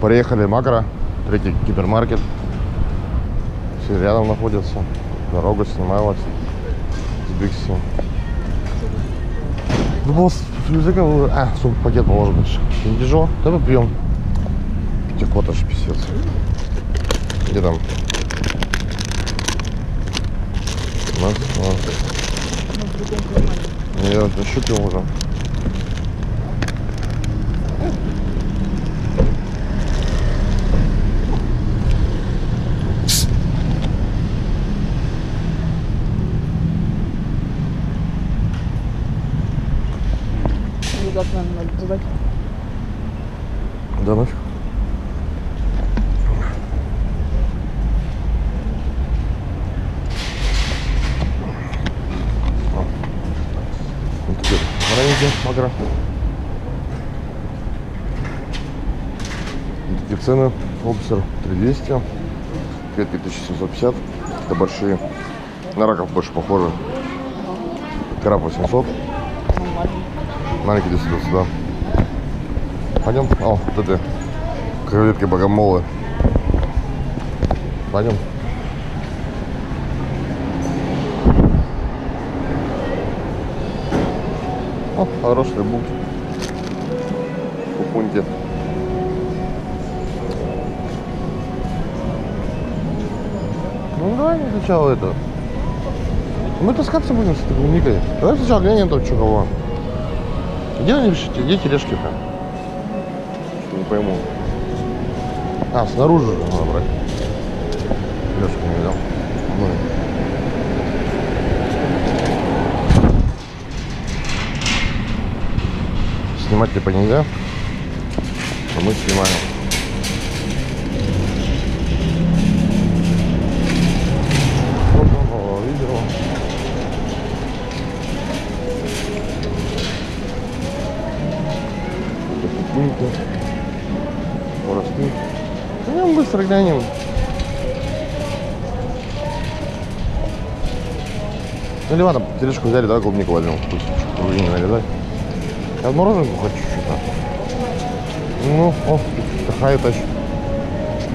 Приехали Макро, третий гипермаркет. Все рядом находятся. Дорога снималась с Бикси. Ну, босс, языка, а, сумку пакет. Не тяжело? Давай пьем. Пятихота ж писец. Где там? У нас, а. Я ощупил уже. Ребят, нам надо задать. Да нафиг. О. Вот теперь маленький магра. Вот Такие цены. Обсер 3200. Клетки 1750. Это большие. На раков больше похожи. Краб 800. Ну, маленький. Маленький 10 сюда. Пойдем. О, вот это креветки богомолы. Пойдем. О, хороший бук. Купуньки. Ну давай сначала это. Мы таскаться будем с этой клубникой. Давай сначала глянем там, что кого. Где они решите? Где тележки-то? Не пойму. А, снаружи же надо брать. Лешку не видел. Ну. Снимать типа нельзя. Но мы снимаем. Быстро глянем. Ну, ладно, тележку взяли, давай клубнику возьмем. Пусть чуть не нарезать. Я мороженку хочу что-то. Ну, о, такая тащит.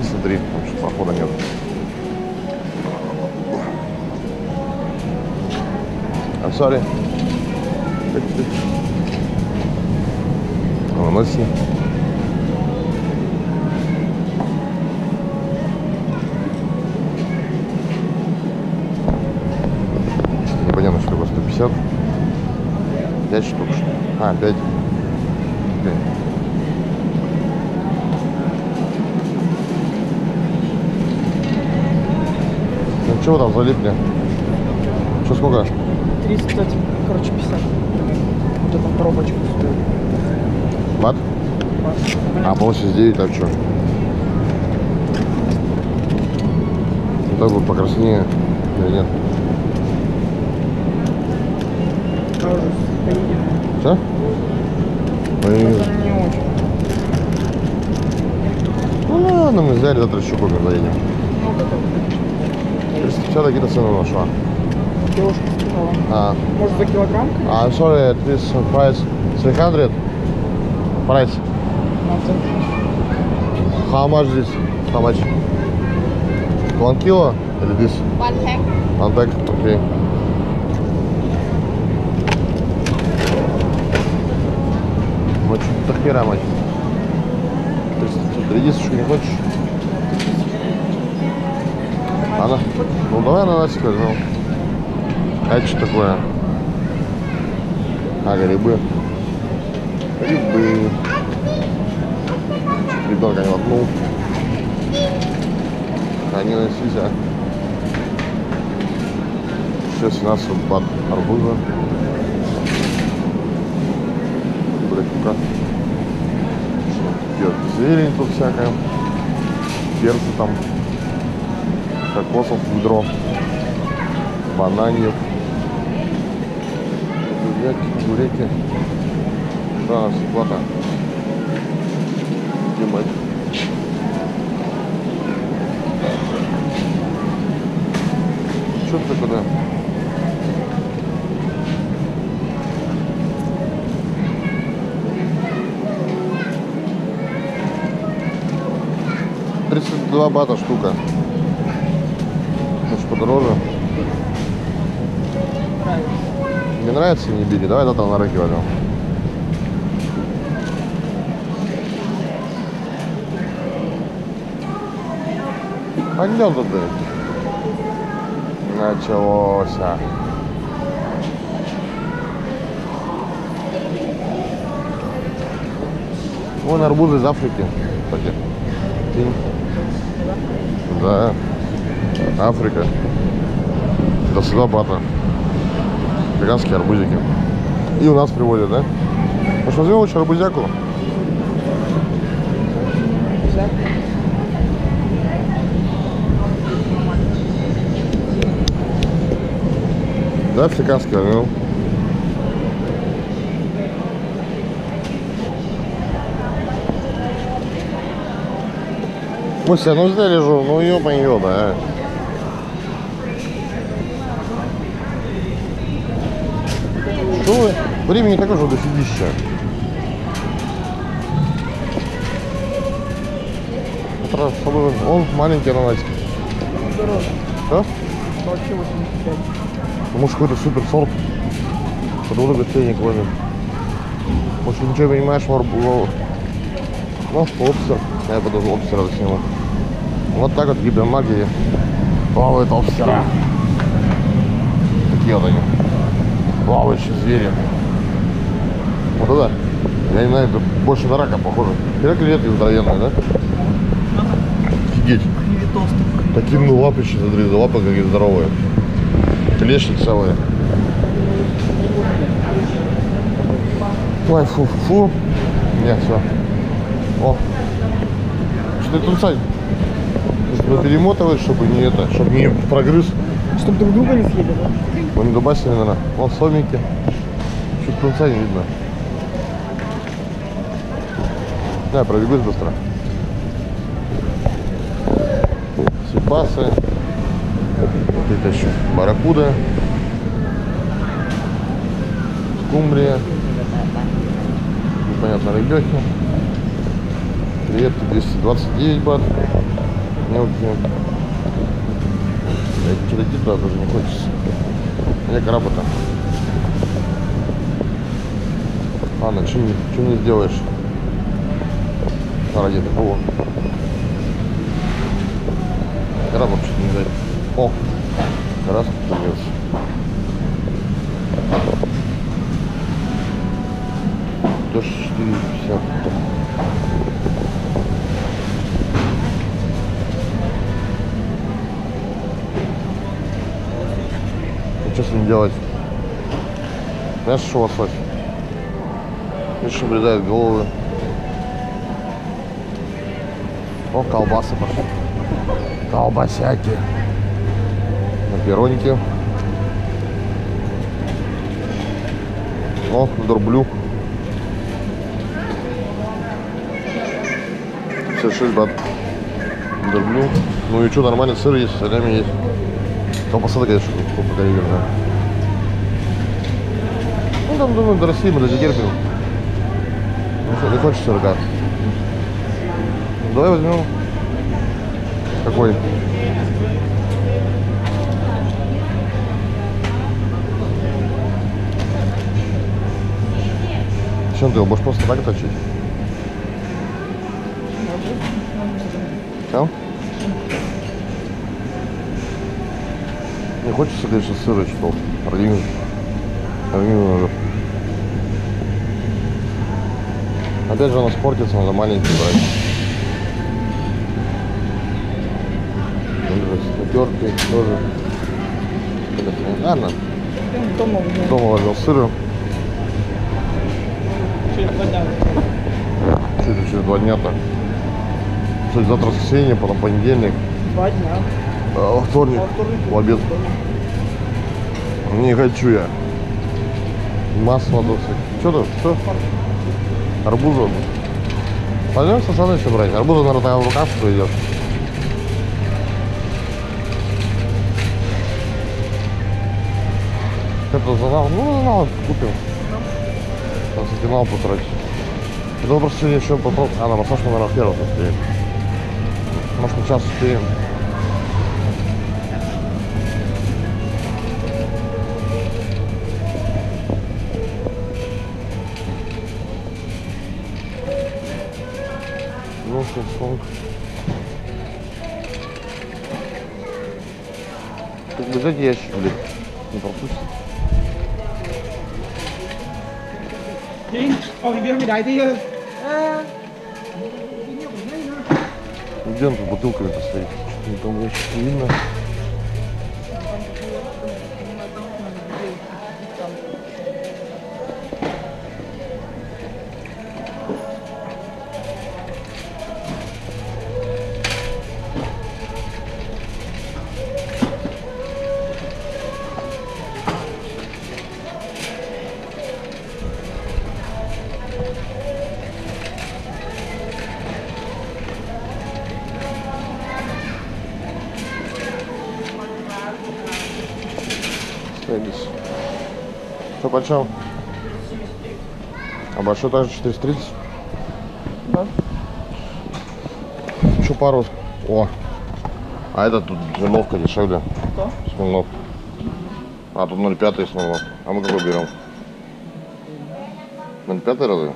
Смотри, что похода нет. I'm sorry. Ананасі. 5 штук. А, 5. Ну чего там залипли? Что сколько? 30, кстати, короче, 50. Вот эта коробочка стоит. Бат? А, 89, а что? Ну так будет покраснее или нет? Тоже стоит. Все? Ну, и- Не очень. ну ладно, мы взяли, завтра еще купим, заедем. Ну. 350 какие-то цены нашла. Девушка сказала. А, Может, за килограмм? а, sorry, this price 300? Price. How much this? How much? One kilo? Или this? One pack. One pack? Okay. Мать, до хера, мать. То есть, редисочку не хочешь? Она? Ну, давай ананасик возьмем. А это что такое? А, грибы. Грибы. Ребенка не воткнул. Они носились, а? 6-17 бат арбуза. Брекука. Зелень тут всякая. Перцы там. Кокосов ведро. Бананьев. Гуляки, гуляки. Да, плата. Снимать. Что ты куда? 32 бата штука. Может подороже. Не нравится, не бери. Давай тогда на рынке возьмем. Пойдем туда. Началось. а. Вон арбузы из Африки. Кстати. Да. Африка. До сюда бата. Африканские арбузики. И у нас приводят, да? Может, возьмем лучше арбузяку? Да, африканская, ну. Муся, ну зря лежу, ну ёба-ёба, а. Что вы? Времени такое же дофигища. Он маленький ананасик. Дороже. Что? Вообще 85. Может какой-то супер сорт. Потому что ценник возьмем. Может ничего не понимаешь арбу- Ну, лобстер. Я буду лобстера сниму. Вот так вот в гипермаркете плавают лобстера. Такие вот они. Плавающие звери. Вот это. Я не знаю, это больше на рака похоже. Как клетки здоровенные, да? Офигеть. Такие ну лапищи, смотри, лапы какие здоровые. Клешни целые. Ой, фу, фу. Не, все. О. Что ты тунцай? Нужно перемотывать, чтобы не это, чтобы не прогрыз. Чтоб друг друга не съели, да? Мы не дубасили, наверное. Вон сомики. Чуть тунца не видно. Да, пробегусь быстро. Сипасы. Вот это еще барракуда. Скумбрия. Непонятно, рыбехи. Креветки 229 бат. Мелкие. Блядь, что-то идти туда даже не хочется. Мне краба там. Ладно, что не, чё не сделаешь? Ради такого. Краб вообще не дать. О! Раз появился. Тоже 4,50. Ним делать? Знаешь, что лосось? Видишь, обрезают головы. О, колбасы пошли. Колбасяки. На перронике. О, дурблю. Все, 6 бат. Дурблю. Ну и что, нормально, сыр есть, солями есть. Колбаса такая, что попадает, Ну, там, думаю, до России мы даже терпим. Ну, что, не хочется рога. Давай возьмем. Какой? Чем ты его будешь просто так точить? Чем? Не хочется, конечно, сыра Организм. Организм надо. Опять же, он испортится, надо маленький брать. Натертый тоже. Это, Ладно, Дома дома возьмем сыра. Через два дня. Чуть через два дня-то. Кстати, завтра воскресенье, потом понедельник, Два дня. а во вторник, А во вторник в обед. Не хочу я. Масло тут. Что тут? Что? Арбуза. Пойдем со Саной брать. Арбуза, наверное, такая в руках что идет. Это занал. Ну, занал купим. Там за финал потратить. Это просто сегодня еще попробовать. А, на массаж мы, наверное, первый успеем. Может, на час успеем. Сколько? Как бы взять ящик, блин. Не пропустит. Он тут бутылками-то стоит? Что-то там ящик не видно. Почем? А большой также 430? Да. Еще пару. О. А это тут Смирновка дешевле. Что? Смирнов. А тут 0,5 Смирнов. А мы какой берем? 0,5 разве?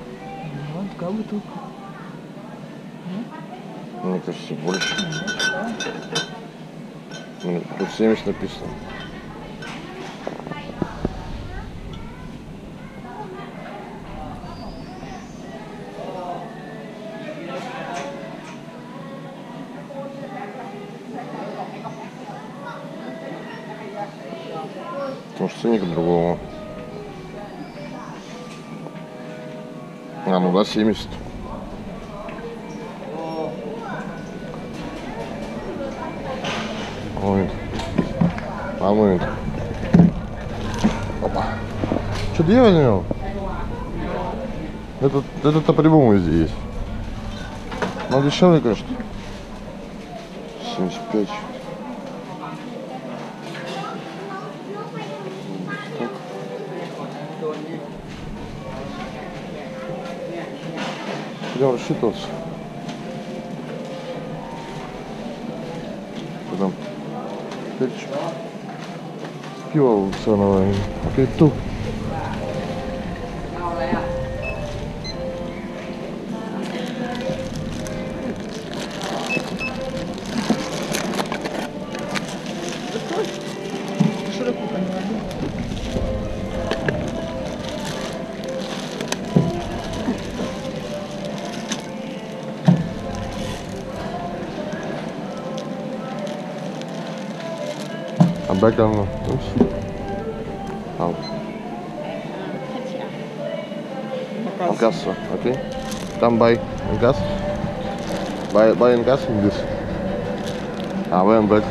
Вот, как бы тут. Мне кажется, больше. Ну, Тут 70 написано. Может, ценник другого. А, ну да, 70. Момент. А, момент. Опа. Что, две возьмем? Этот, этот-то по-любому везде есть. Но дешевле, конечно. 75. Так. Идем рассчитываться. Потом перчик. Пиво Луцанова. Петух. Широко back down low. Oh. Out. Ok? Tam bai în casă. Bai, bai în casă, dus. Avem, băi.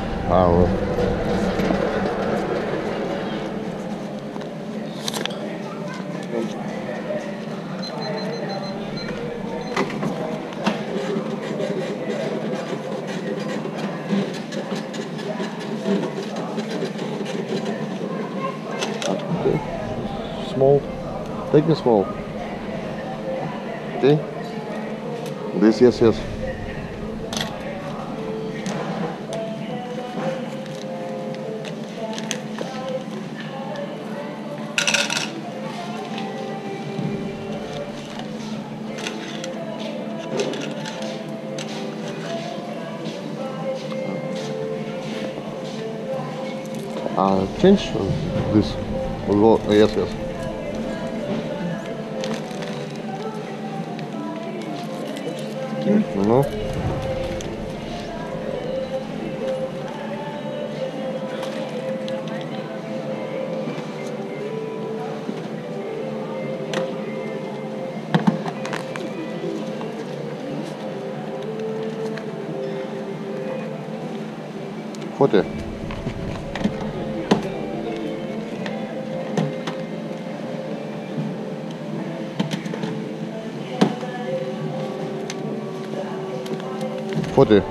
Take me small. Okay? This, yes, yes. Uh, change this. Yes, yes. Фото. Фото.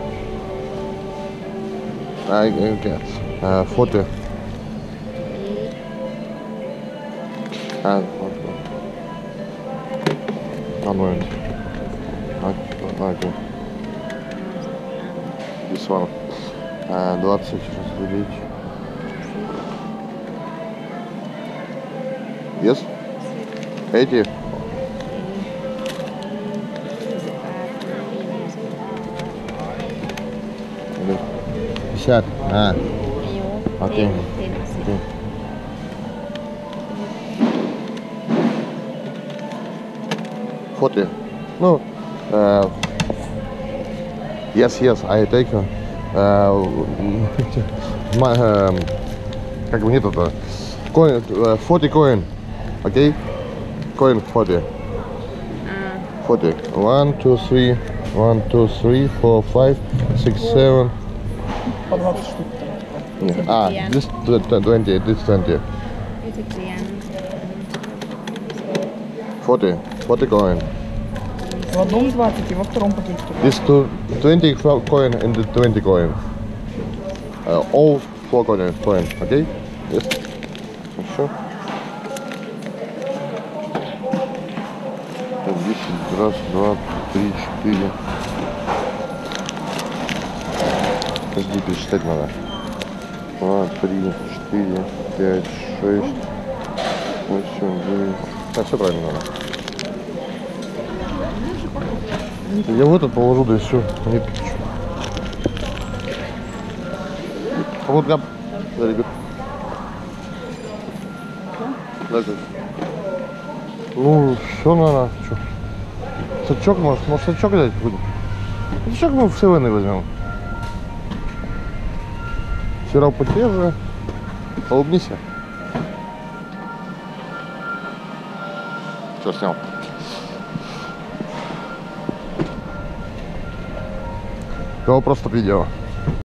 I get. Uh, фото. А, вот, вот. One moment. Okay. okay. This one. А, 20 разделить. Yes? 80? Или 50? А, Окей. окей. Forty. No. Uh, yes, yes, I take. Uh, um, как бы нет это. Coin, uh, 40 coin. Okay? Coin 40. 40. 1, 2, 3, 1, 2, 3, 4, 5, 6, 7. По 20 штук там. типа. Ah, this tw- tw- 20, this 20. 40. 40 coin. В одном 20 и во втором пакетике. This two, 20 fro- coin and the 20 coin. Uh, all four coin, coin, okay? Yes. Хорошо. Так, 10, раз, два, три, четыре. Подожди, пересчитать надо. Два, три, четыре, пять, шесть, восемь, девять. Так, все правильно надо. Я в этот положу, да и все. Нет. Вот я... Very good. Very good. Ну, все, наверное. Что? Сачок, может, может сачок взять будем? Сачок мы в Севены возьмем. Сиропы те же. Улыбнись. Все, снял. Да просто видео.